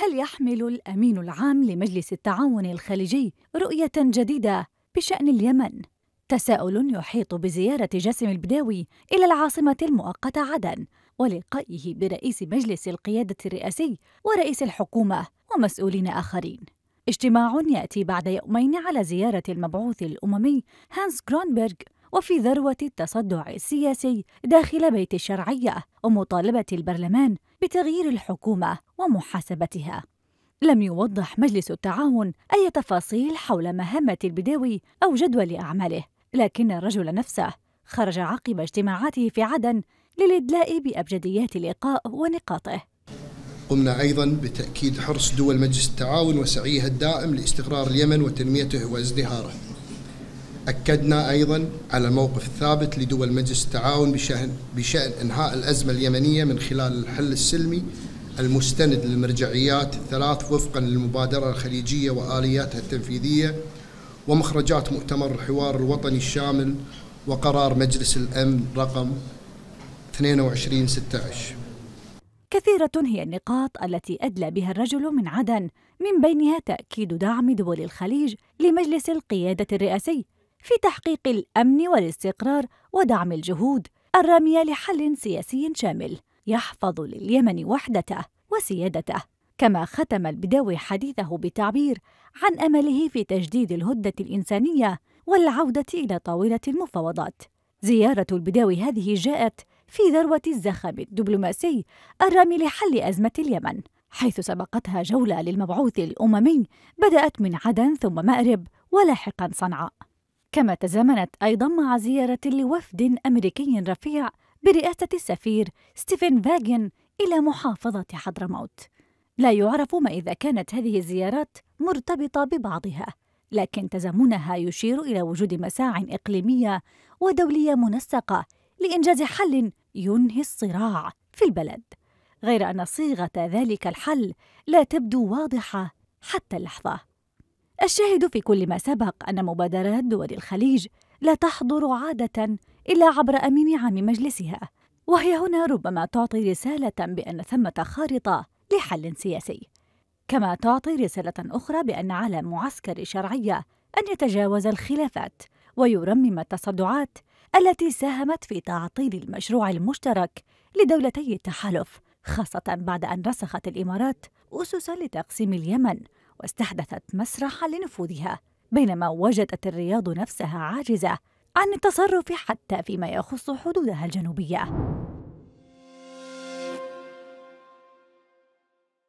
هل يحمل الأمين العام لمجلس التعاون الخليجي رؤية جديدة بشأن اليمن؟ تساؤل يحيط بزيارة جاسم البداوي إلى العاصمة المؤقتة عدن ولقائه برئيس مجلس القيادة الرئاسي ورئيس الحكومة ومسؤولين آخرين. اجتماع يأتي بعد يومين على زيارة المبعوث الأممي هانس كرونبرغ وفي ذروة التصدع السياسي داخل بيت الشرعية ومطالبة البرلمان بتغيير الحكومة ومحاسبتها. لم يوضح مجلس التعاون أي تفاصيل حول مهمة البداوي أو جدول أعماله، لكن الرجل نفسه خرج عقب اجتماعاته في عدن للإدلاء بأبجديات اللقاء ونقاطه. قمنا أيضا بتأكيد حرص دول مجلس التعاون وسعيها الدائم لاستقرار اليمن وتنميته وازدهاره. أكدنا أيضا على الموقف الثابت لدول مجلس التعاون بشأن, بشأن إنهاء الأزمة اليمنية من خلال الحل السلمي المستند للمرجعيات الثلاث وفقا للمبادرة الخليجية وآلياتها التنفيذية ومخرجات مؤتمر الحوار الوطني الشامل وقرار مجلس الأمن رقم 2216 كثيرة هي النقاط التي أدلى بها الرجل من عدن من بينها تأكيد دعم دول الخليج لمجلس القيادة الرئاسي. في تحقيق الأمن والاستقرار ودعم الجهود الرامية لحل سياسي شامل يحفظ لليمن وحدته وسيادته كما ختم البداوي حديثه بالتعبير عن أمله في تجديد الهدنه الإنسانية والعودة إلى طاولة المفاوضات. زيارة البداوي هذه جاءت في ذروة الزخم الدبلوماسي الرامي لحل أزمة اليمن حيث سبقتها جولة للمبعوث الأممي بدأت من عدن ثم مأرب ولاحقا صنعاء. كما تزامنت أيضا مع زيارة لوفد أمريكي رفيع برئاسة السفير ستيفن فاجن إلى محافظة حضرموت. لا يعرف ما إذا كانت هذه الزيارات مرتبطة ببعضها، لكن تزامنها يشير إلى وجود مساع إقليمية ودولية منسقة لإنجاز حل ينهي الصراع في البلد، غير أن صيغة ذلك الحل لا تبدو واضحة حتى اللحظة. الشاهد في كل ما سبق أن مبادرات دول الخليج لا تحضر عادة إلا عبر أمين عام مجلسها وهي هنا ربما تعطي رسالة بأن ثمة خارطة لحل سياسي. كما تعطي رسالة أخرى بأن على معسكر شرعية أن يتجاوز الخلافات ويرمم التصدعات التي ساهمت في تعطيل المشروع المشترك لدولتي التحالف خاصة بعد أن رسخت الإمارات أسسا لتقسيم اليمن واستحدثت مسرحا لنفوذها بينما وجدت الرياض نفسها عاجزة عن التصرف حتى فيما يخص حدودها الجنوبية.